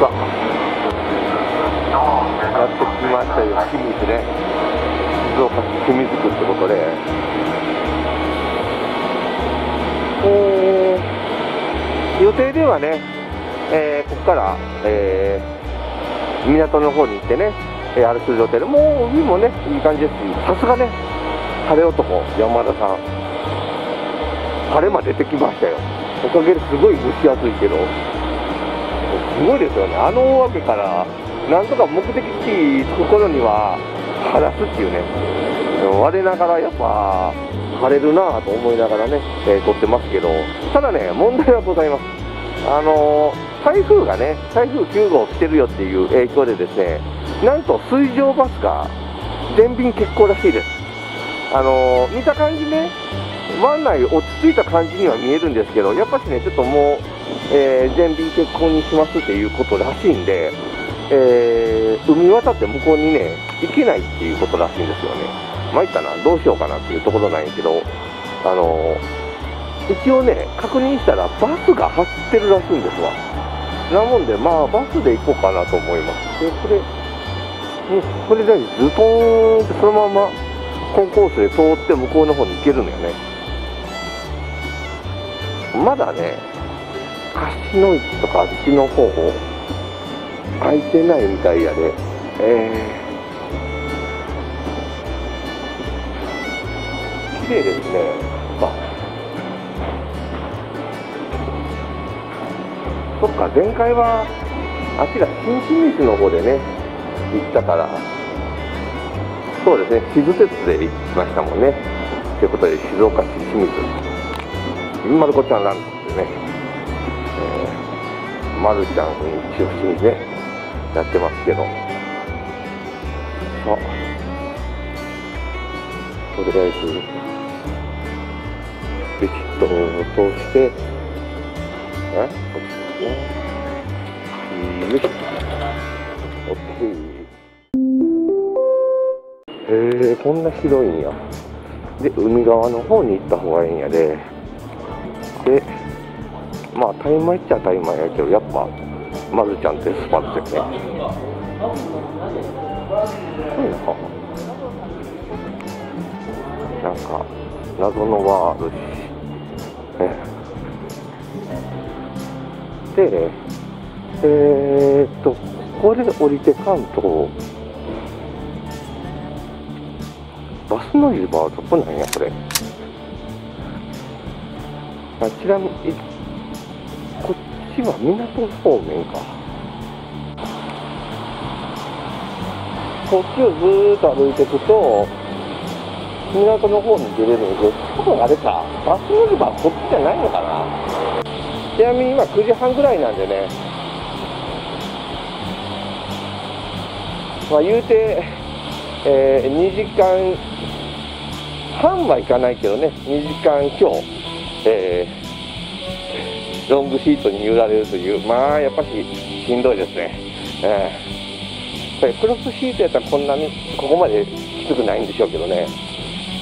やってきましたよ清水ね。静岡市清水区ってことで。えー、予定ではね、えー、ここから、えー、港の方に行ってね、えー、歩く予定でもう海もねいい感じです。しさすがね晴れ男山田さん。晴れ間出てきましたよ。おかげですごい蒸し暑いけど。すごいですよね。あの大雨からなんとか目的地着くには晴らすっていうね。我ながらやっぱ晴れるなぁと思いながらね、えー、撮ってますけど。ただね問題はございます。あのー、台風がね台風9号来てるよっていう影響でですねなんと水上バスが全便欠航らしいです。あのー、見た感じね湾内落ち着いた感じには見えるんですけどやっぱしねちょっともう、えー、全便欠航にしますっていうことらしいんで、えー、海渡って向こうにね行けないっていうことらしいんですよね。参ったなどうしようかなっていうところなんやけどあの一応ね確認したらバスが走ってるらしいんですわ。なもんでまあバスで行こうかなと思います。でこれうこれでズトーンってそのままコンコースで通って向こうの方に行けるのよね。まだね樫の市とかあっちの方空いてないみたいやで。えー。綺麗ですね、まあ、そっか前回はあちら新清水の方でね行ったから。そうですね静鉄で行きましたもんね。ということで静岡市清水。ゆんまる子ちゃんランドってね、えー、まるちゃん一応清水ねやってますけどさあとりあえずビキッと通して、あこっちですね。よいしょ。オッケー。えー、こんな広いんや。で、海側の方に行った方がいいんや。で、まあ、タイマーっちゃタイマーやけど、やっぱ、まずちゃんとエスパルですよね。そうか。なんか、謎のワードで、えー、っと、これ降りてかんと、バス乗り場はどこなんや、これ。あちらに、こっちは港方面か。こっちをずーっと歩いていくと、港の方に出れるんで、多分あれか、バス乗り場はこっちじゃないのかな。ちなみに今9時半ぐらいなんでね、まあ、言うて、えー、2時間半はいかないけどね、2時間今日、えー、ロングシートに揺られるという、まあやっぱししんどいですね。えー、クロスシートやったらこんなにここまできつくないんでしょうけどね。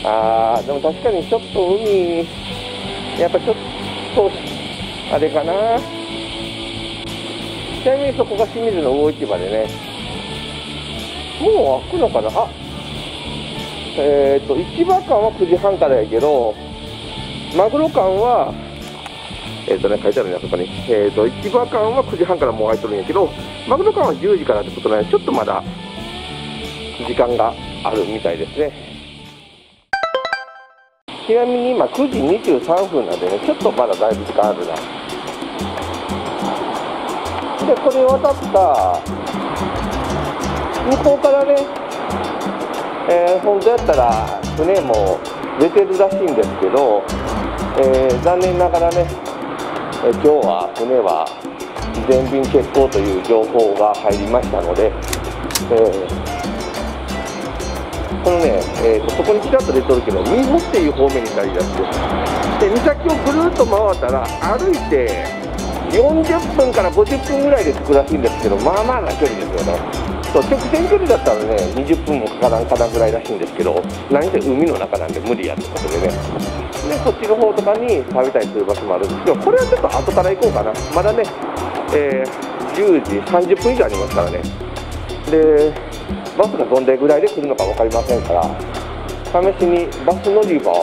あー、でも確かにちょっと海、やっぱちょっとあれかなちなみにそこが清水の魚市場でねもう開くのかな？あえっ、ー、と市場館は9時半からやけどマグロ館はえっ、ー、とね書いてあるねあそこにえっ、ー、と市場館は9時半からもう開いとるんやけどマグロ館は10時からってことなんでちょっとまだ時間があるみたいですね。ちなみに今9時23分なんでねちょっとまだだいぶ時間あるな。でこれ渡った向こうからね、えー、本当やったら船も出てるらしいんですけど、えー、残念ながらね、え、今日は船は全便欠航という情報が入りましたので、えー、このね、えーと、そこにちらっと出てるけど美穂っていう方面になりだしてで岬をぐるっと回ったら歩いて40分から50分ぐらいで着くらしいんですけどまあまあな距離ですよね。そう直線距離だったらね20分もかからんかなぐらいらしいんですけど何せ海の中なんで無理やってことでね。でこっちの方とかに食べたりする場所もあるんです。けどこれはちょっと後から行こうかな。まだね、えー、10時30分以上ありますからね。でバスがどんでぐらいで来るのか分かりませんから試しにバス乗り場が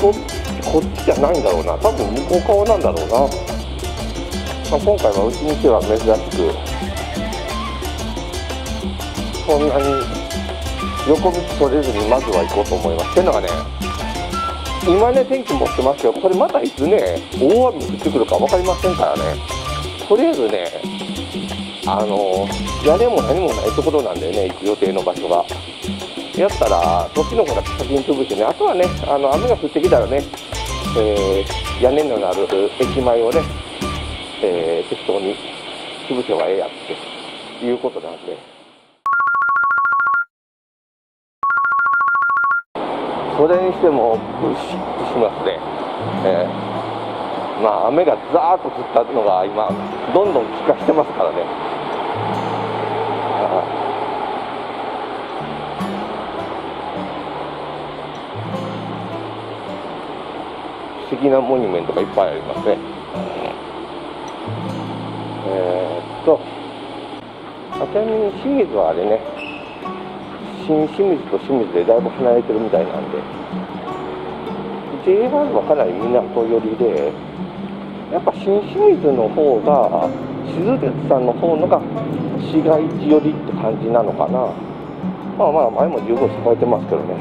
どっちこっちじゃないんだろうな。多分向こう側なんだろうな、まあ、今回はうちにしては珍しくそんなに横道取れずにまずは行こうと思います。っていうのがね今ね天気持ってますけどこれまたいつね大雨降ってくるか分かりませんからね。とりあえずねあの屋根も何もないところなんだよね行く予定の場所が。やったらそっちの方が先に潰してね。あとはねあの雨が降ってきたらね、えー、屋根のある駅前をね、えー、適当に潰せばええやっていうことなんで。それにしてもブシッとしますね、えー、まあ雨がザーッと降ったのが今どんどん気化してますからね。不思議なモニュメントがいっぱいありますね。えー、っとちなみに清水はあれね。新清水と清水でだいぶ離れてるみたいなんで。JR はかなり港寄りでやっぱ新清水の方が静鉄さんの方のが市街地寄りって感じなのかな。まあまあ前も十分栄えてますけどね。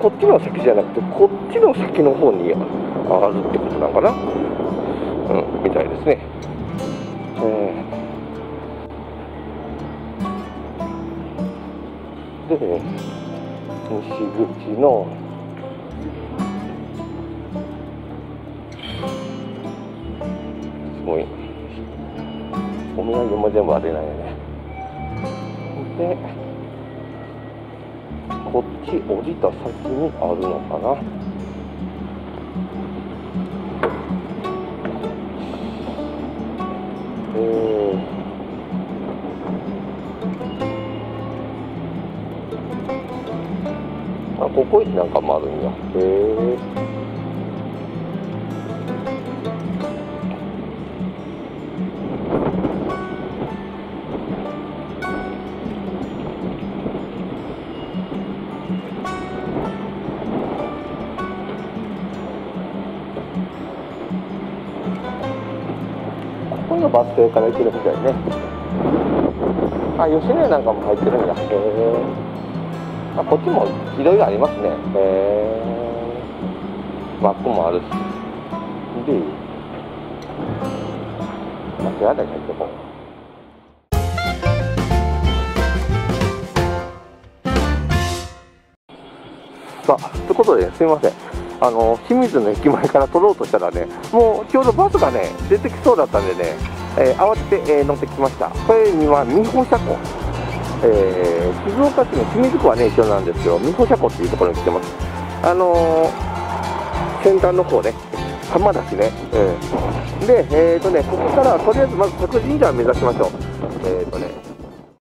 こっちの先じゃなくてこっちの先の方に上がるってことなのかな。うんみたいですね。で西口のすごいお土産も全部あれないよねでこっち降りた先にあるのかなあココイチなんかもあるんや。へえここのバス停から行けるみたいね。あ吉野家なんかも入ってるんや。へえあ、こっちもいろいろありますね。えー、マップもあるし。で、まあ、手洗い入ってこう。さあ、ということで、すみません。あの、清水の駅前から取ろうとしたらね、もうちょうどバスがね、出てきそうだったんでね、えー、慌てて、えー、乗ってきました。これには、美保車庫。えー、静岡市の清水区はね、一緒なんですけど、美保車庫っていうところに来てます。あのー、先端の方ね、浜田市ね、えー、で、えーとね、ここからとりあえずまず徳神社を目指しましょう。えーとね。